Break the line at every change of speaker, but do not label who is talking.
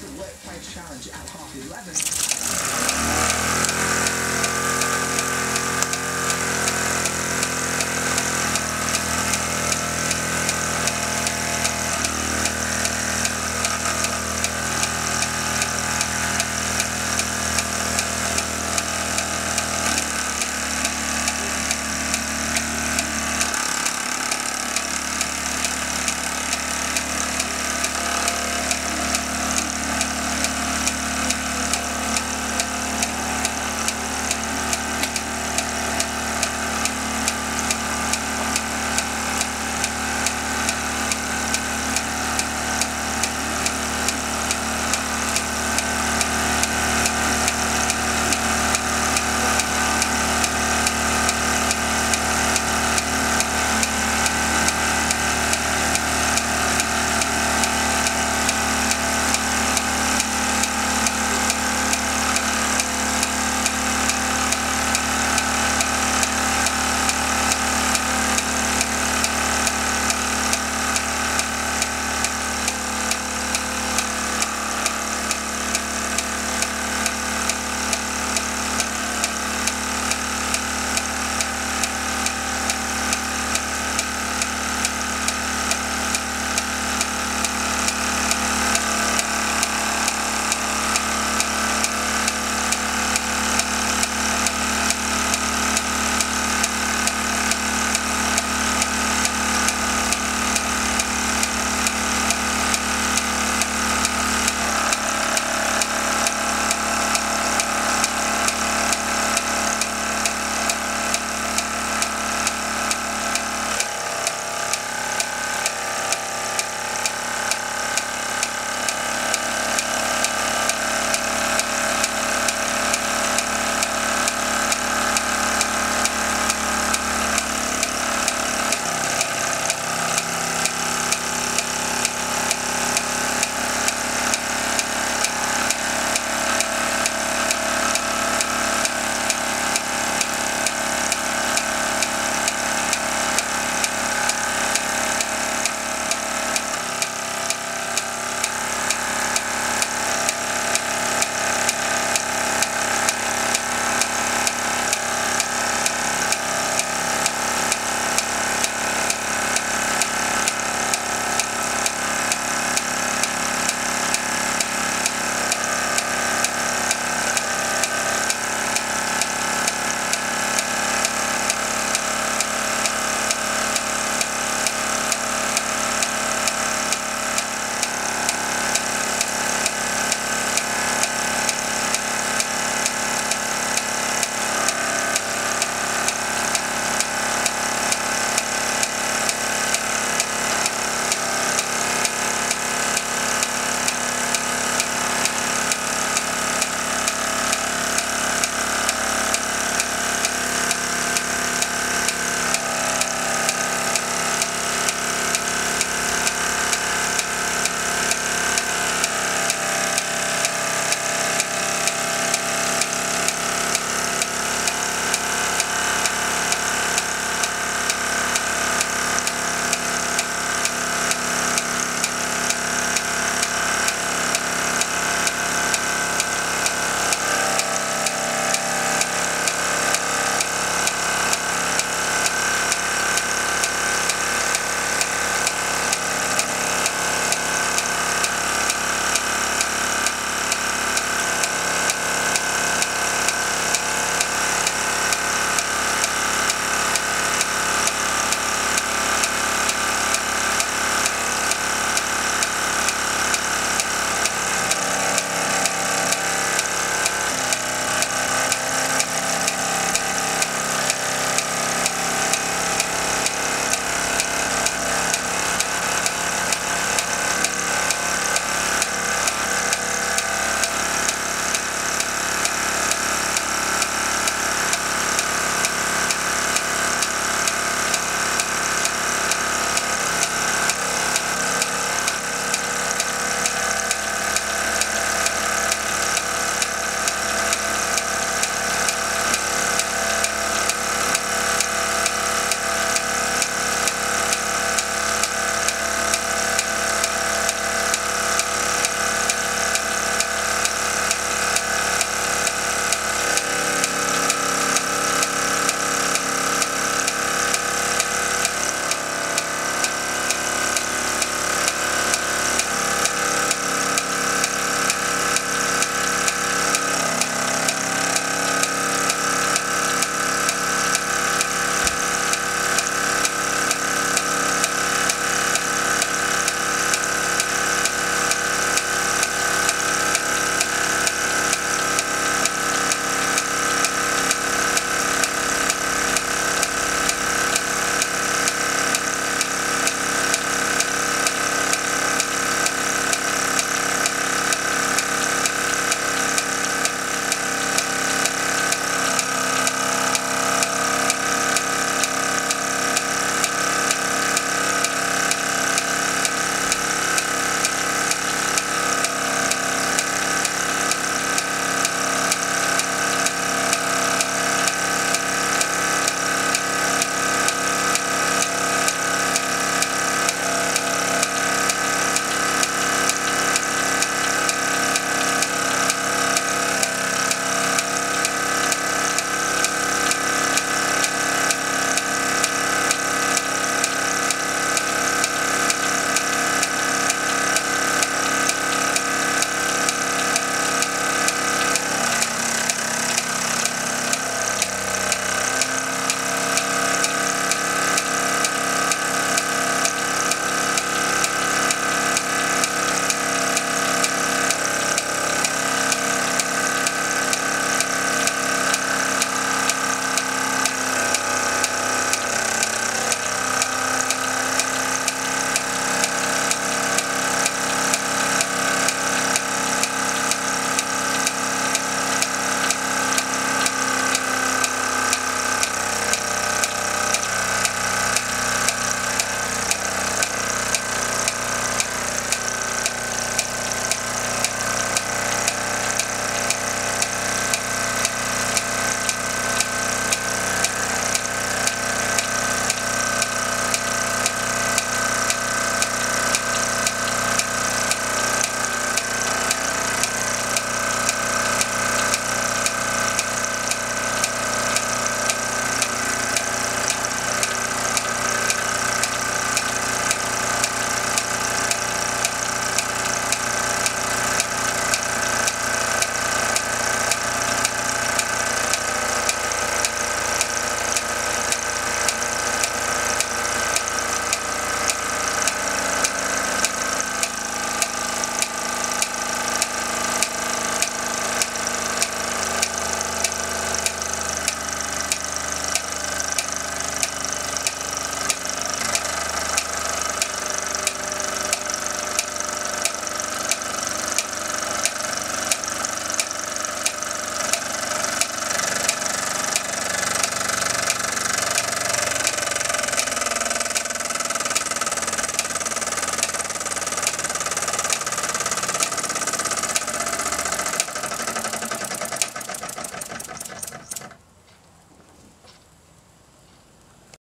the workplace challenge at half 11.